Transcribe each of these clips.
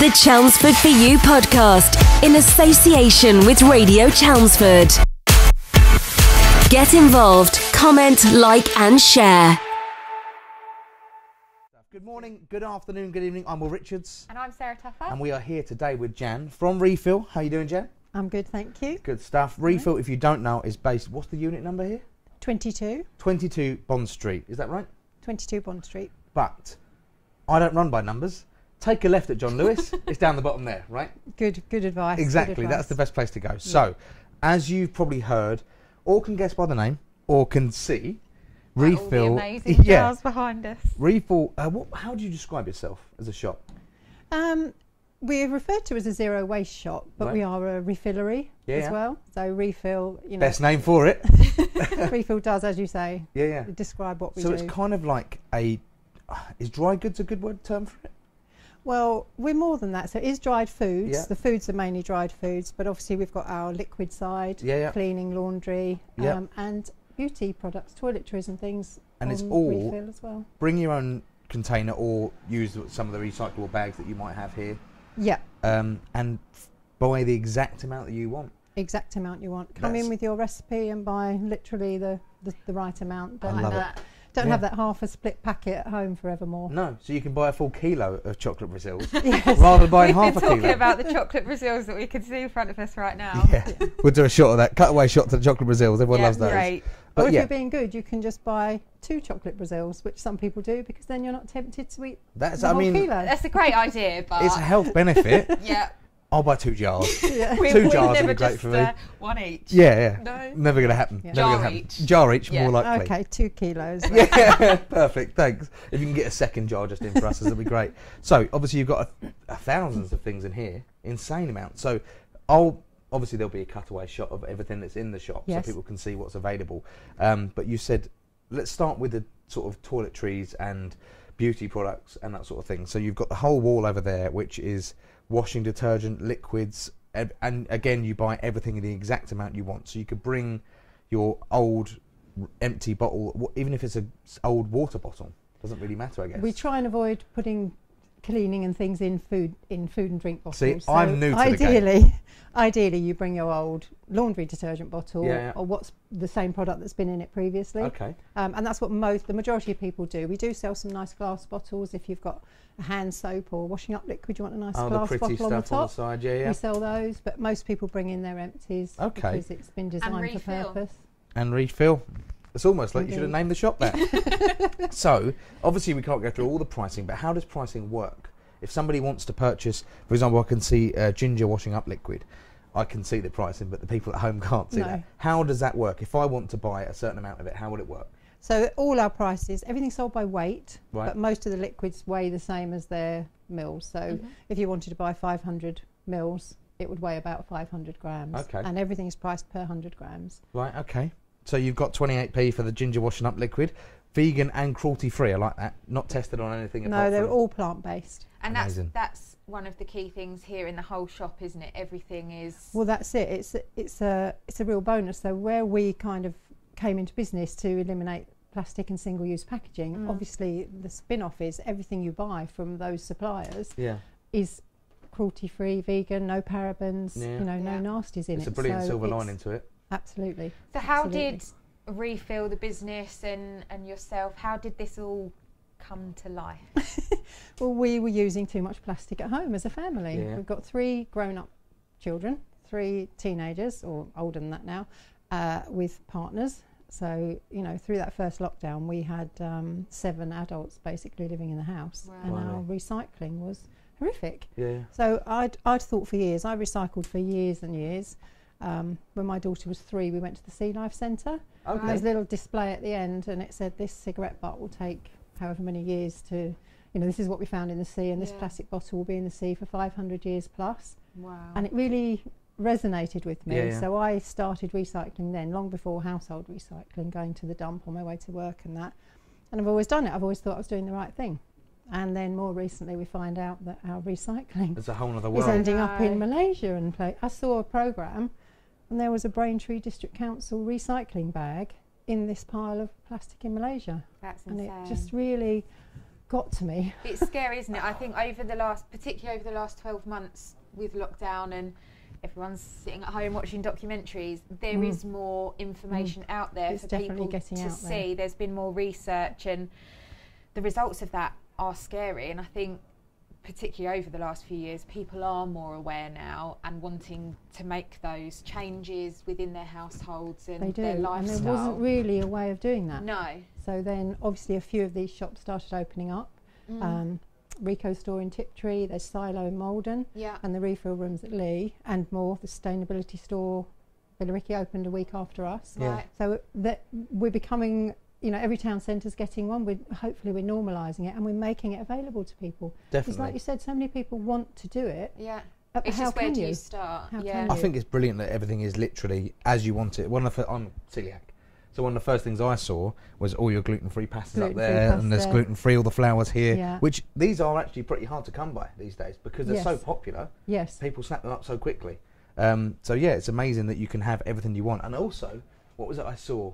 The Chelmsford for You podcast in association with Radio Chelmsford. Get involved, comment, like, and share. Good morning, good afternoon, good evening. I'm Will Richards, And I'm Sara Tupper. and we are here today with Jan from Refill. How you doing, Jan? I'm good, thank you. Good stuff. Refill, if you don't know, is based. What's the unit number here? 22, 22 Bond Street. Is that right? 22 Bond Street. But I don't run by numbers. Take a left at John Lewis. it's down the bottom there, right? Good, good advice. good Exactly. That's the best place to go. So, as you've probably heard, or can guess by the name, or can see, the Refill. amazing yeah. jars behind us. Refill. Uh, what, how do you describe yourself as a shop? Um, we're referred to as a zero waste shop, but Right. we are a refillery Yeah, as yeah. well. So refill, you know, Best name for it. refill does, as you say, Yeah, yeah. describe what we So do. it's kind of like a. Is dry goods a good word term for it? Well, we're more than that. So it is dried foods. Yeah. The foods are mainly dried foods, but obviously we've got our liquid side, Yeah, yeah. cleaning, laundry, um, and beauty products, toiletries and things. And it's all- refill as well. Bring your own container or use some of the recyclable bags that you might have here, Yeah, um, and buy the exact amount that you want. exact amount you want. Come That's- in with your recipe and buy literally the, the, the right amount. Don't, love it. that, don't Yeah. have that half a split packet at home forevermore. No, so you can buy a full kilo of chocolate Brazils Yes. rather than buying We've half been a talking about the chocolate Brazils that we can see in front of us right now. yeah, we'll do a shot of that cutaway shot to the chocolate Brazils. Everyone Yeah, loves those. great. But or if yeah, you're being good, you can just buy two chocolate Brazils, which some people do because then you're not tempted to eat that's. the I mean, kilo. That's a great idea, but it's a health benefit. yeah, I'll buy two jars. yeah. we, Two we jars would never be great just for me. uh, one each. Yeah, yeah. No. Never gonna happen. Yeah. Never gonna Jar happen. each. Jar each, Yeah. more likely. Okay, two kilos. Yeah, perfect. Thanks. If you can get a second jar just in for us, that'd be great. So obviously you've got a, a thousands of things in here, insane amount. So I'll obviously there'll be a cutaway shot of everything that's in the shop, Yes. so people can see what's available. Um, but you said let's start with the sort of toiletries and beauty products and that sort of thing. So you've got the whole wall over there, which is washing detergent, liquids, and again you buy everything in the exact amount you want. So you could bring your old empty bottle, even if it's a s- old water bottle, doesn't really matter, I guess. We try and avoid putting cleaning and things in food in food and drink bottles. See, So I'm new to the game. ideally, ideally you bring your old laundry detergent bottle Yeah, yeah. or what's the same product that's been in it previously. Okay. Um, and that's what most, the majority of people do. We do sell some nice glass bottles. If you've got a hand soap or washing up liquid, you want a nice Oh, glass pretty bottle on the stuff on the top. side, yeah, yeah. We sell those, but most people bring in their empties Okay. because it's been designed for purpose. and refill. It's almost like you should have named the shop that. so, obviously, we can't go through all the pricing, but how does pricing work? If somebody wants to purchase, for example, I can see uh, ginger washing up liquid. I can see the pricing, but the people at home can't see No. that. How does that work? If I want to buy a certain amount of it, how would it work? So all our prices, everything's sold by weight, Right. but most of the liquids weigh the same as their mils. So Mm-hmm. if you wanted to buy 500 mils, it would weigh about 500 grams. Okay. And everything is priced per 100 grams. Right, okay. So you've got 28p for the ginger washing up liquid, vegan and cruelty free. I like that. Not tested on anything. No, apart they're from- all plant based. And that's Amazing. that's one of the key things here in the whole shop, isn't it? Everything is. Well, that's it. It's it's a it's a real bonus. So where we kind of came into business to eliminate plastic and single-use packaging, Mm. obviously the spin-off is everything you buy from those suppliers Yeah. is cruelty-free, vegan, no parabens, Yeah. you know, Yeah. no nasties in It's it. It's a brilliant So silver lining to it. Absolutely. so how absolutely. did refill the business and and yourself? How did this all come to life? Well, we were using too much plastic at home as a family. Yeah. We've got three grown-up children, three teenagers, or older than that now, uh, with partners. So you know, through that first lockdown, we had um, seven adults basically living in the house, Wow. and Blimey. our recycling was horrific. Yeah. So I'd, I'd thought for years, I recycled for years and years. Um, when my daughter was three, we went to the Sea Life Centre. Okay. There's a little display at the end, and it said this cigarette butt will take however many years to, you know, this is what we found in the sea, and this Yeah. plastic bottle will be in the sea for 500 years plus. Wow. And it really resonated with me. Yeah, yeah. So I started recycling then, long before household recycling, going to the dump on my way to work and that. And I've always done it. I've always thought I was doing the right thing. And then more recently, we find out that our recycling It's a whole other is world. ending up in Malaysia. And play. I saw a program, and there was a Braintree District Council recycling bag in this pile of plastic in Malaysia, That's and insane. it just really got to me. It's scary, isn't it? I think over the last, particularly over the last 12 months with lockdown and everyone's sitting at home watching documentaries, there is Mm. more information out there It's for people getting to out see. there. There's been more research and the results of that are scary. And I think particularly over the last few years, people are more aware now and wanting to make those changes within their households and They do, their and lifestyle. there wasn't really a way of doing that. no. So then, obviously, a few of these shops started opening up. Mm. Um, Rico store in Tiptree, there's Silo in Maldon, yeah. and the refill rooms at Leigh, and more. The sustainability store, Billericay opened a week after us. Yeah. Right. So that we're becoming, you know, every town centre's getting one. We're hopefully we're normalising it and we're making it available to people. Definitely. Because, like you said, so many people want to do it. Yeah. uh, It's how just where can do you? you start? How yeah. can I think it's brilliant that everything is literally as you want it. One of the I'm celiac, so one of the first things I saw was all your gluten-free pastas up Gluten-free there, and there's gluten-free, all the flowers here, Yeah. which these are actually pretty hard to come by these days because they're so popular. Yes. People snap them up so quickly. Um, so yeah, it's amazing that you can have everything you want. And also, what was it I saw?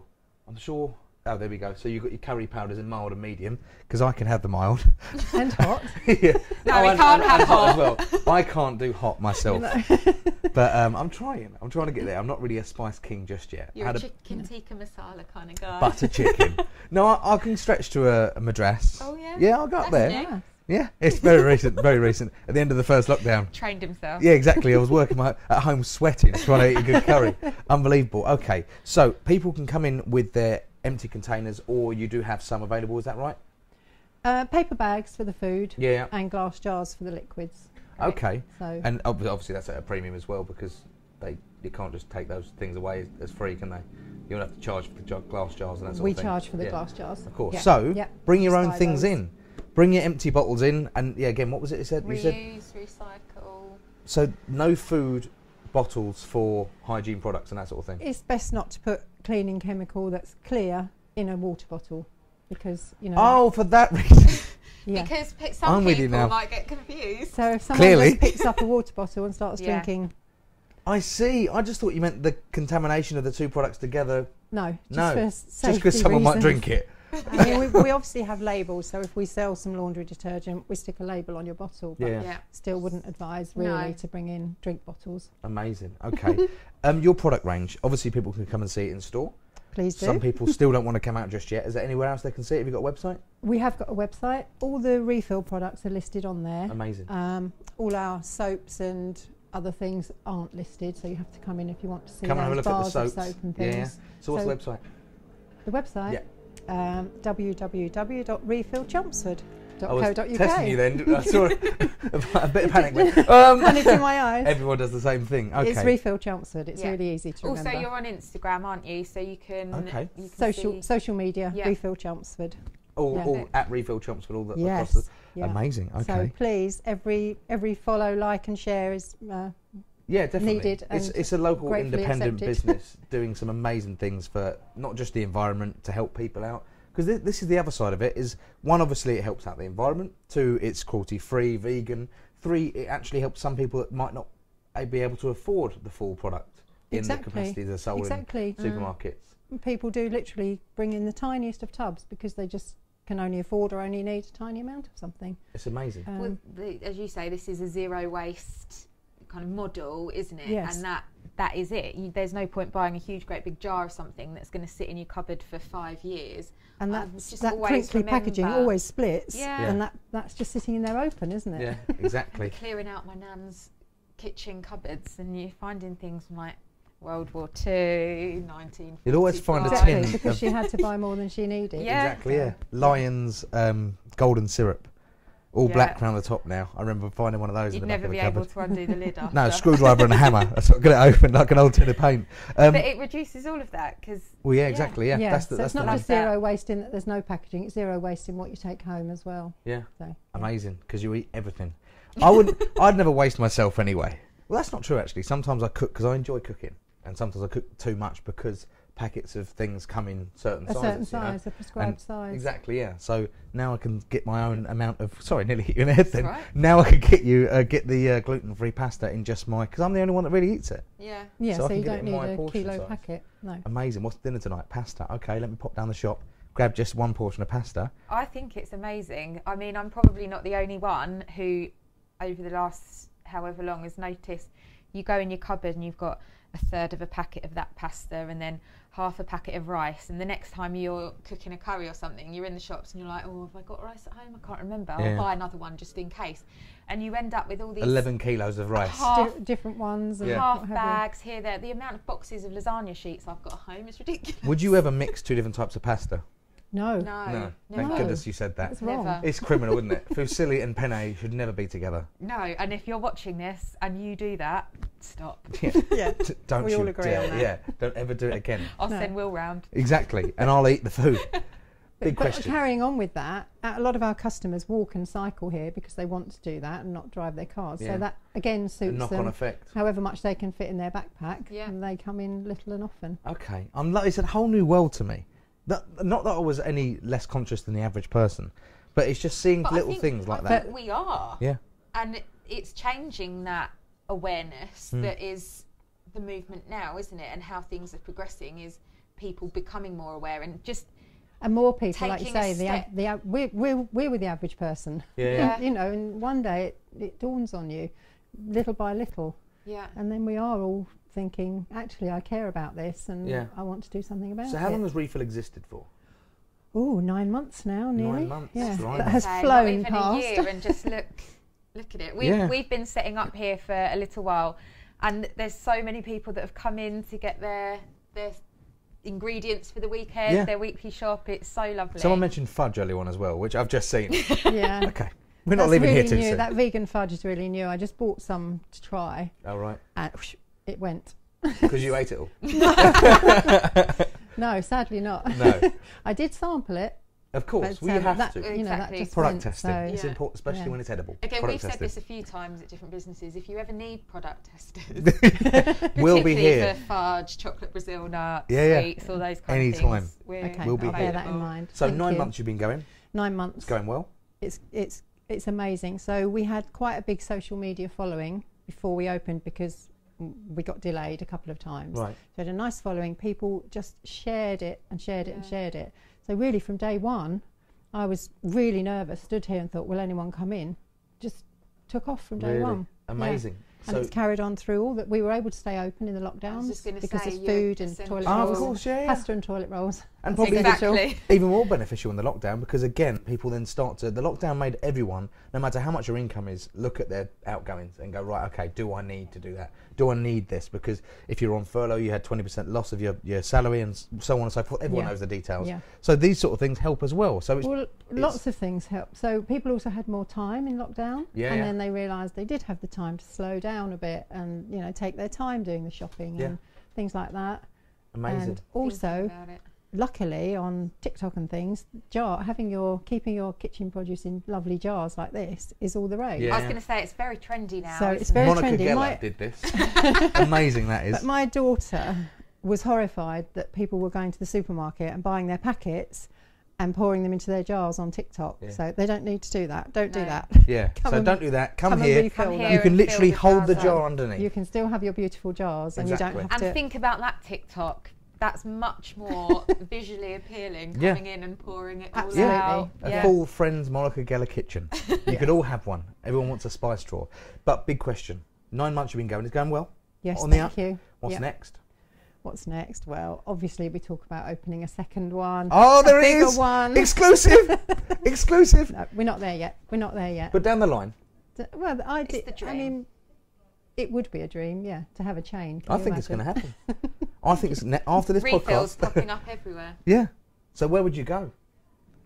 I'm sure. Oh, there we go. So you've got your curry powders in mild and medium because I can have the mild. and hot. yeah. No, we and- can't and- have and hot. as well. I can't do hot myself. but um, I'm trying. I'm trying to get there. I'm not really a spice king just yet. You're Had a chicken tikka masala kind of guy. butter chicken. no, I, I can stretch to a, a madras. Oh, yeah? Yeah, I'll go up there. new. Yeah. Yeah, it's very recent. Very recent. At the end of the first lockdown. Trained himself. Yeah, exactly. I was working my, at home sweating, trying to eat a good curry. Unbelievable. Okay, so people can come in with their empty containers, or you do have some available. Is that right? Uh, paper bags for the food Yeah. and glass jars for the liquids. Okay. So And ob- obviously that's at a premium as well because they you can't just take those things away as, as free, can they? You'll have to charge for the jar, glass jars and that sort we of thing. We charge for the Yeah, glass jars. Of course. Yeah. So Yeah. bring your own things those. in. Bring your empty bottles in, and yeah, again, what was it you said? You said recycle. so no food bottles for hygiene products and that sort of thing. It's best not to put cleaning chemical that's clear in a water bottle because you know. Oh, for that reason. yeah. Because some I'm people might get confused. So if someone Clearly. just picks up a water bottle and starts Yeah. drinking, I see. I just thought you meant the contamination of the two products together. no, just No, for Just because someone might drink it. I mean, we, we obviously have labels, so if we sell some laundry detergent, we stick a label on your bottle. But Yeah. Yeah. still wouldn't advise really No. to bring in drink bottles. Amazing. Okay. um, your product range. Obviously, people can come and see it in store. Please do. Some people still don't want to come out just yet. Is there anywhere else they can see it? Have you got a website? We have got a website. All the refill products are listed on there. Amazing. Um, all our soaps and other things aren't listed, so you have to come in if you want to see Come and have a those look at the bars of soaps. soap and Yeah, yeah. things. So what's the website? The website, um, I was www.refillchelmsford.co.uk. testing you then. I saw a, a bit of panic. Went, um, Panic in my eyes. everyone does the same thing. Okay. It's Refill Chelmsford. It's Yeah. really easy to Also, remember. you're on Instagram, aren't you? So you can. Okay. You can social see- social media, Yeah. Refill Chelmsford. all, yeah. all at Refill Chelmsford. All the, Yes. across the, Yeah. Amazing. So please, every every follow, like, and share is uh, yeah, definitely. needed It's, and it's a local independent accepted. business doing some amazing things for not just the environment to help people out. Because this, this is the other side of it. Is one, obviously, it helps out the environment. Two, it's cruelty free, vegan. Three, it actually helps some people that might not uh, be able to afford the full product in Exactly. the capacity they're sold exactly. in supermarkets. People do literally bring in the tiniest of tubs because they just can only afford or only need a tiny amount of something. It's amazing. Um, Well, the, as you say, this is a zero waste kind of model, isn't it? Yes. And that that is it. You, there's no point buying a huge, great big jar of something that's going to sit in your cupboard for five years. and um, that's, just that always crinkly packaging always splits, Yeah. Yeah. and that that's just sitting in there open, isn't it? yeah, exactly. Clearing out my nan's kitchen cupboards, and you're finding things from like World War Two, 1945. You'll always find a Exactly, tin because she had to buy more than she needed. Yeah. Exactly, yeah. Lions um, golden syrup. All black around the top now. I remember finding one of those You'd in the back never of be the cupboard. able to undo the lid after. No, screwdriver and a hammer. That's what got it open like an old tin of paint. Um, but it reduces all of that because well, yeah, yeah. exactly. Yeah, Yeah, that's the so that's it's not main- just Like that. zero waste in that there's no packaging; it's zero waste in what you take home as well. yeah, So yeah. amazing because you eat everything. I wouldn't. I'd never waste myself anyway. Well, that's not true actually. Sometimes I cook because I enjoy cooking, and sometimes I cook too much because packets of things come in certain a sizes. certain you know? size, a prescribed And size. Exactly, yeah. So now I can get my own amount of. Sorry, nearly hit you in the head. Then right. now I can get you uh, get the uh, gluten-free pasta in just my because I'm the only one that really eats it. yeah. Yeah, so I so, can you get don't in need my a portion kilo size. packet. No. Amazing. What's dinner tonight? Pasta. Okay, let me pop down the shop, grab just one portion of pasta. I think it's amazing. I mean, I'm probably not the only one who, over the last however long, has noticed you go in your cupboard and you've got a third of a packet of that pasta and then half a packet of rice. And the next time you're cooking a curry or something, you're in the shops and you're like, oh, have I got rice at home? I can't remember. I'll buy another one just in case. And you end up with all these 11 kilos of rice. half, Di- different ones and Yeah. half what have you. bags here, there. The amount of boxes of lasagna sheets I've got at home is ridiculous. Would you ever mix two different types of pasta? No, No, no. never. Thank goodness you said that. that's wrong. Never. It's criminal, isn't it? Fusilli and penne should never be together. No, and if you're watching this and you do that, stop. Yeah. Yeah, T- don't We you all agree dare. on that. Yeah. Don't ever do it again. I'll No. send Will round. Exactly. And I'll eat the food. Big but question. carrying on with that, a lot of our customers walk and cycle here because they want to do that and not drive their cars. Yeah. So that again A suits knock on them. effect. However much they can fit in their backpack, Yeah. and they come in little and often. Okay. I'm like, it's a whole new world to me. That, not that I was any less conscious than the average person, but it's just seeing But little things like that. think we are. Yeah. And it's changing that awareness Hmm. that is the movement now, isn't it? And how things are progressing is people becoming more aware and just And more people, like you say, the, av- the av- we're, we're, we're with the average person. Yeah, yeah. you know, and one day it, it dawns on you, little by little, yeah. and then we are all thinking, actually, I care about this, and Yeah. I want to do something about it. So it. how long has Refill existed for? Oh, nine months now, nearly. months, Yeah, blimey. that has Okay, not flown even past. a year and just look look at it. We've Yeah. we've been setting up here for a little while and there's so many people that have come in to get their their ingredients for the weekend, Yeah. their weekly shop. It's so lovely. Someone mentioned fudge earlier on as well, which I've just seen. yeah. okay. We're not That's leaving really here too new. soon. That vegan fudge is really new. I just bought some to try, All right. and whoosh, it went. Because you ate it all. No, sadly not. No. I did sample it. Of course. but, well, you um, have that, to. You know, that Exactly. just Product went, testing. so- It's Yeah. important, especially Yeah. when it's edible. Again, Product we've said this a few times at different businesses. If you ever need product testers, We'll be particularly here. for fudge, chocolate Brazil nuts, Yeah, yeah. sweets, all those kind Anytime. of things. We're Okay, We'll be I'll bear that in mind. So Thank nine you. months you've been going. Nine months. It's going well. It's it's it's amazing. So we had quite a big social media following before we opened because we got delayed a couple of times. Right. So we had a nice following. People just shared it and shared it and shared it. So really, from day one, I was really nervous. Stood here and thought, will anyone come in? Just took off from day Really? one. Yeah. Amazing. And So it's carried on through all that. We were able to stay open in the lockdowns just gonna because say, there's food and essential. toilet Oh, of rolls, course, yeah, yeah. pasta and toilet rolls. And probably. Exactly. even more beneficial in the lockdown because again people then start to the lockdown made everyone no matter how much your income is look at their outgoings and go right okay do i need to do that do i need this because if you're on furlough you had 20% loss of your, your salary and so on and so forth everyone Yeah. knows the details Yeah. so these sort of things help as well so it's Well, lots of things help. So people also had more time in lockdown, Yeah, and yeah. then they realised they did have the time to slow down a bit and you know take their time doing the shopping Yeah. and things like that. amazing And Thinking also, about it. Luckily on TikTok and things, jar having your keeping your kitchen produce in lovely jars like this is all the rage. Yeah. I was going to say it's very trendy now. So it's very monica trendy. geller My- did this amazing that is But my daughter was horrified that people were going to the supermarket and buying their packets and pouring them into their jars on TikTok. Yeah. So they don't need to do that. Don't do that. yeah Come so and- don't do that come, come here Come here you can literally the hold the jar up. underneath You can still have your beautiful jars, and Exactly. you don't And have to. think about that TikTok. That's much more visually appealing. Yeah. Coming in and pouring it all Absolutely. out. a Yeah. full friends Monica Geller kitchen. You could all have one. Everyone wants a spice drawer. But big question: nine months you've been going. It's going well. yes, on thank up. you. What's Yeah. next? What's next? Well, obviously we talk about opening a second one. Oh, a there it is. one. Exclusive. Exclusive. No, we're not there yet. We're not there yet. But down the line, D- well, I It's did. the I mean, it would be a dream, yeah, to have a chain. Can I you think it's going to happen. I think it's ne- after this Refills podcast. popping up everywhere. yeah. So where would you go?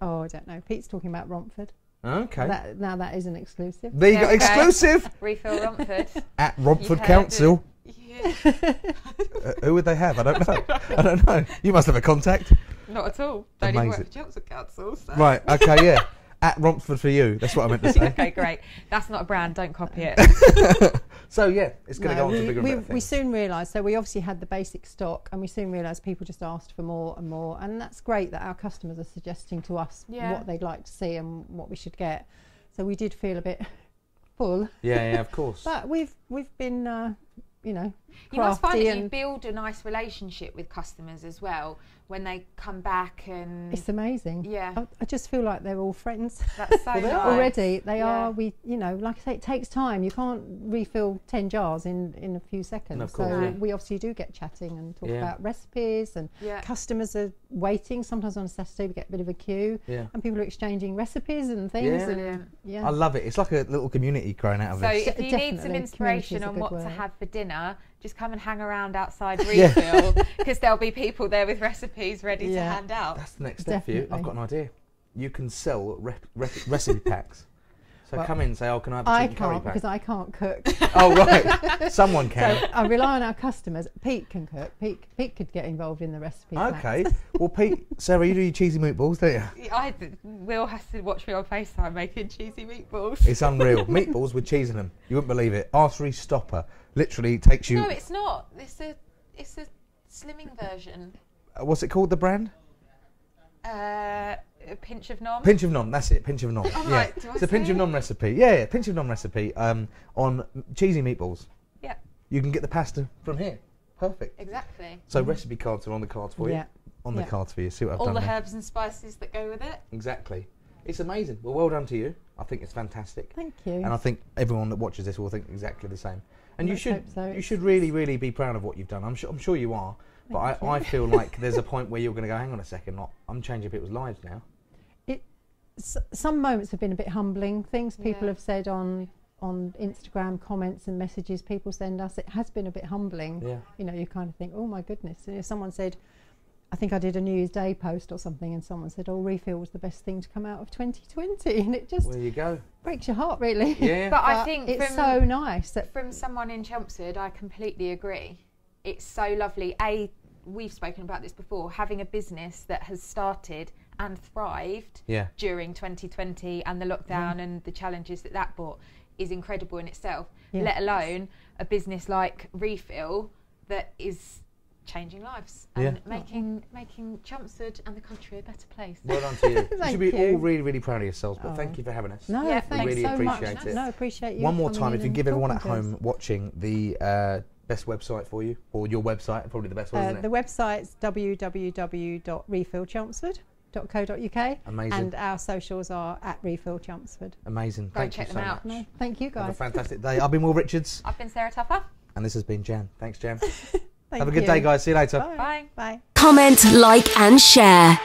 Oh, I don't know. Pete's talking about Romford. Okay. That, now that is an exclusive. there you There go. we go. Exclusive Refill Romford. at Romford Council. yeah. Uh, who would they have? I don't know. I don't know. You must have a contact. Not at all. Don't even work Amazing. for Chelmsford Council. So. Right. Okay. Yeah. At Romford for you. That's what I meant to say. okay, great. That's not a brand. Don't copy it. So yeah, it's going to No, go on to we, bigger and we, better we soon realised. So we obviously had the basic stock, and we soon realised people just asked for more and more, and that's great that our customers are suggesting to us Yeah. what they'd like to see and what we should get. So we did feel a bit full, Yeah. Yeah. Of course. but we've we've been, uh, you know, You must find crafty that you and build a nice relationship with customers as well when they come back and It's amazing. Yeah. I, I just feel like they're all friends. that's so Well, nice. Already, they Yeah. are. We, you know, like I say, it takes time. You can't refill ten jars in in a few seconds. of course, so yeah. we obviously do get chatting and talk Yeah. about recipes and Yeah. customers are waiting. Sometimes on a Saturday we get a bit of a queue, Yeah. and people are exchanging recipes and things. Yeah. And, yeah. I love it. It's like a little community growing out of it. So this. if you need Definitely, some inspiration community is a on good what to have for dinner, just come and hang around outside refill because there'll be people there with recipes ready to hand out. That's the next step for you. I've got an idea. You can sell rep, rep, recipe packs. So Well, come in and say, "Oh, can I have a chicken curry can't pack?" because I can't cook. oh, right. Someone so can. I rely on our customers. Pete can cook. Pete, Pete could get involved in the recipe. packs. Okay. Well, Pete, Sara, you do your cheesy meatballs, don't you? I Will has to watch me on FaceTime making cheesy meatballs. It's unreal. meatballs with cheese in them. You wouldn't believe it. Artery stopper. Literally takes you. no, it's not. It's a it's a slimming version. uh, what's it called? The brand? Uh, a pinch of nom. Pinch of nom. That's it. Pinch of nom. Yeah. right, It's a pinch say of it? nom recipe. Yeah, yeah. Pinch of nom recipe. Um, on cheesy meatballs. yeah, You can get the pasta from here. Perfect. exactly. So recipe cards are on the cards for you. Yeah. On the Yeah. cards for you. See what I've All done the there? herbs and spices that go with it. Exactly. It's amazing. Well, well done to you. I think it's fantastic. Thank you. And I think everyone that watches this will think exactly the same. And you Let's should hope so. you should really really be proud of what you've done. I'm sure I'm sure you are. But I, I feel like there's a point where you're going to go, hang on a second, not, I'm changing people's lives now. S- some moments have been a bit humbling. Things people Yeah. have said on on Instagram comments and messages people send us. It has been a bit humbling. Yeah. You know, you kind of think, oh my goodness. And if someone said, I think I did a New Year's Day post or something, and someone said, "Oh, refill was the best thing to come out of 2020," and it just Well, there you go. breaks your heart, really. Yeah. But I think it's from- so nice that From someone in Chelmsford, I completely agree. It's so lovely. A, we've spoken about this before, having a business that has started and thrived yeah. during 2020 and the lockdown and the challenges that that brought is incredible in itself. Yeah. Let alone a business like Refill that is changing lives and Yeah. making making Chelmsford and the country a better place. Well done to you. you should be you. all really, really proud of yourselves. But Oh. thank you for having us. no, Yeah, thanks we really so appreciate much. it. No, appreciate you. One more time, if you give everyone at talking us. home watching the uh, best website for you, or your website, probably the best one, Uh, isn't the it? website's www.refillchelmsford.co.uk Amazing. and our socials are at Refill Chelmsford. Amazing. Go Thank check you them so out. much. No, thank you guys. Have a guys. fantastic day. I've been Will Richards, I've been Sara Tupper. and this has been Jan. Thanks, Jan. Thank Have a good you. day, guys. See you later. Bye. Bye. Bye. Comment, like, and share.